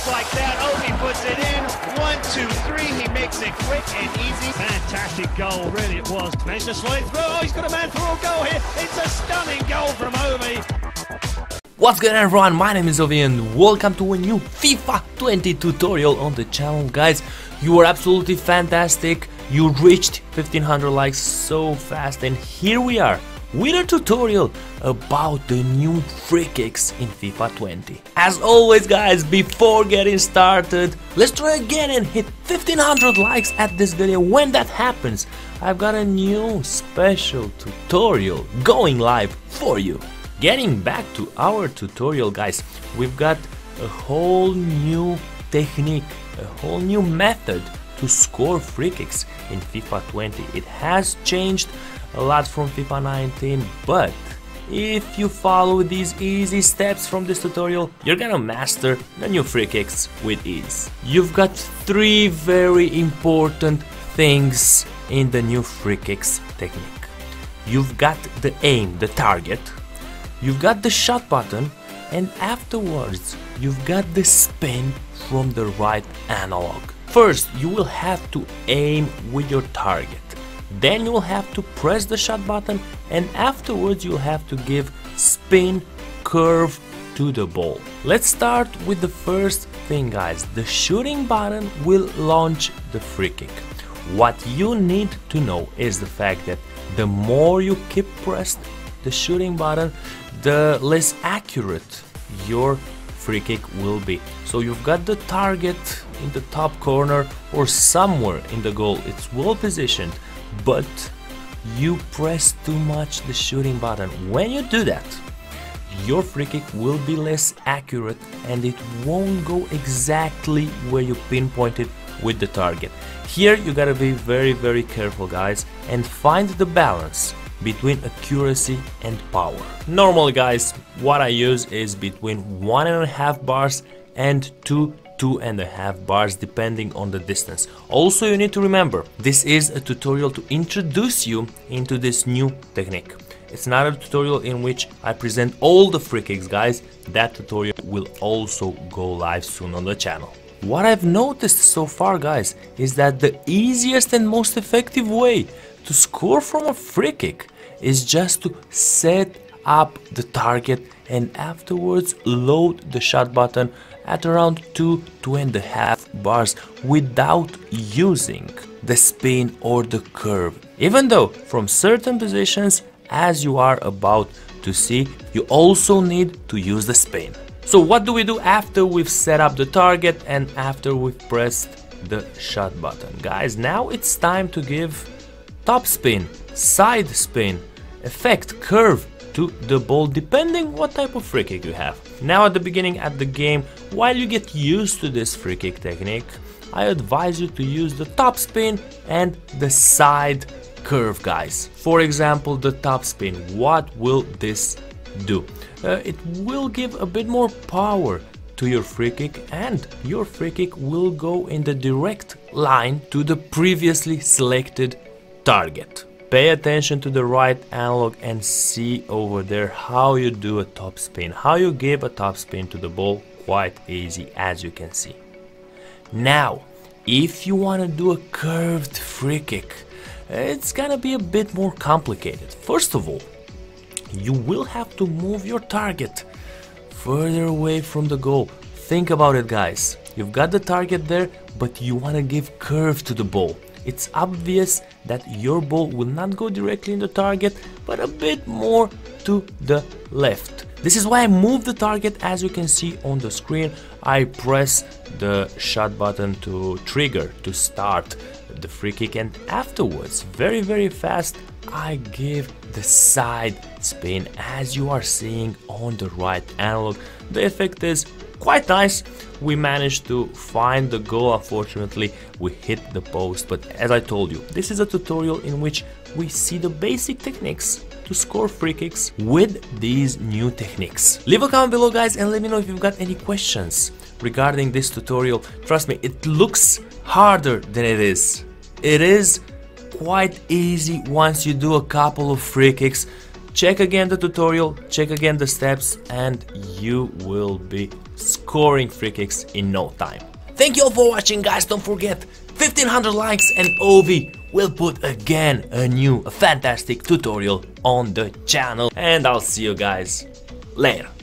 just like that. Obi puts it in. One, two, three. He makes it quick and easy. Fantastic goal, really it was. Managed to slide through. Oh, he's got a man for a goal here. It's a stunning goal from Obi. What's good everyone, my name is Ovvy and welcome to a new FIFA 20 tutorial on the channel guys. You are absolutely fantastic, you reached 1500 likes so fast and here we are with a tutorial about the new free kicks in FIFA 20. As always guys, before getting started, let's try again and hit 1500 likes at this video. When that happens, I've got a new special tutorial going live for you. Getting back to our tutorial guys, we've got a whole new technique, a whole new method to score free kicks in FIFA 20. It has changed a lot from FIFA 19, but if you follow these easy steps from this tutorial, you're gonna master the new free kicks with ease. You've got three very important things in the new free kicks technique. You've got the aim, the target, You've got the shot button and afterwards you've got the spin from the right analog. First you will have to aim with your target. Then you will have to press the shot button and afterwards you'll have to give spin curve to the ball. Let's start with the first thing guys. The shooting button will launch the free kick. What you need to know is the fact that the more you keep pressed the shooting button, the less accurate your free kick will be. So you've got the target in the top corner or somewhere in the goal. It's well positioned, but you press too much the shooting button. When you do that, your free kick will be less accurate and it won't go exactly where you pinpointed with the target. Here you gotta be very very careful guys and find the balance between accuracy and power. Normally guys, what I use is between one and a half bars and two two and a half bars depending on the distance. Also you need to remember, this is a tutorial to introduce you into this new technique. It's not a tutorial in which I present all the free kicks guys, that tutorial will also go live soon on the channel. What I've noticed so far guys is that the easiest and most effective way to score from a free kick is just to set up the target and afterwards load the shot button at around 2 two and a half bars without using the spin or the curve. Even though from certain positions as you are about to see you also need to use the spin. So what do we do after we've set up the target and after we've pressed the shot button? Guys now it's time to give top spin side spin effect curve to the ball depending what type of free kick you have. Now at the beginning at the game, while you get used to this free kick technique, I advise you to use the top spin and the side curve guys. For example, the top spin, what will this do? Uh, it will give a bit more power to your free kick and your free kick will go in the direct line to the previously selected target. Pay attention to the right analog and see over there how you do a top spin, how you give a top spin to the ball, quite easy as you can see. Now, if you want to do a curved free kick, it's gonna be a bit more complicated. First of all, you will have to move your target further away from the goal. Think about it guys, you've got the target there, but you want to give curve to the ball it's obvious that your ball will not go directly in the target but a bit more to the left. This is why I move the target as you can see on the screen. I press the shot button to trigger to start the free kick and afterwards very very fast I give the side spin as you are seeing on the right analog. The effect is quite nice. We managed to find the goal, unfortunately we hit the post, but as I told you, this is a tutorial in which we see the basic techniques to score free kicks with these new techniques. Leave a comment below guys and let me know if you've got any questions regarding this tutorial. Trust me, it looks harder than it is. It is quite easy once you do a couple of free kicks check again the tutorial, check again the steps and you will be scoring free kicks in no time. Thank you all for watching guys, don't forget 1500 likes and Ovvy will put again a new fantastic tutorial on the channel and I'll see you guys later.